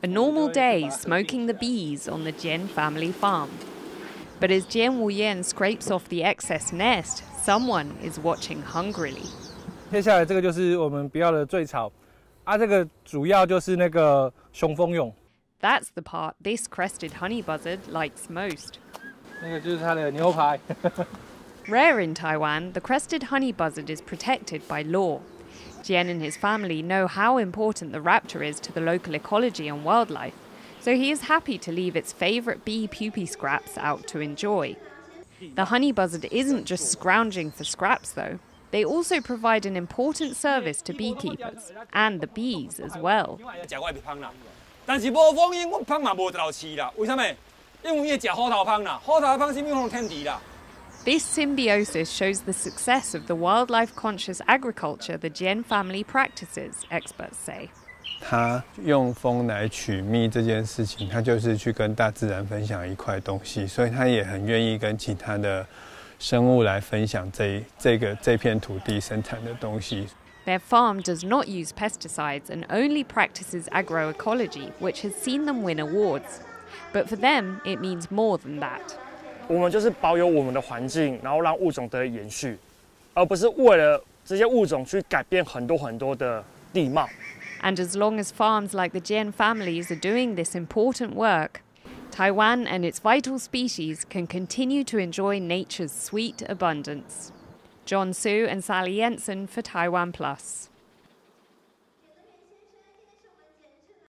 A normal day smoking the bees on the Chien family farm. But as Chien Wu Yan scrapes off the excess nest, someone is watching hungrily. That's the part this crested honey buzzard likes most. Rare in Taiwan, the crested honey buzzard is protected by law. Chien and his family know how important the raptor is to the local ecology and wildlife, so he is happy to leave its favorite bee pupae scraps out to enjoy. The honey buzzard isn't just scrounging for scraps, though. They also provide an important service to beekeepers and the bees as well. This symbiosis shows the success of the wildlife conscious agriculture the Chien family practices, experts say. Their farm does not use pesticides and only practices agroecology, which has seen them win awards. But for them, it means more than that. 我们就是保有我们的环境，然后让物种得以延续，而不是为了这些物种去改变很多很多的地貌。And as long as farms like the Chien families are doing this important work, Taiwan and its vital species can continue to enjoy nature's sweet abundance. John Su and Sally Jensen for TaiwanPlus.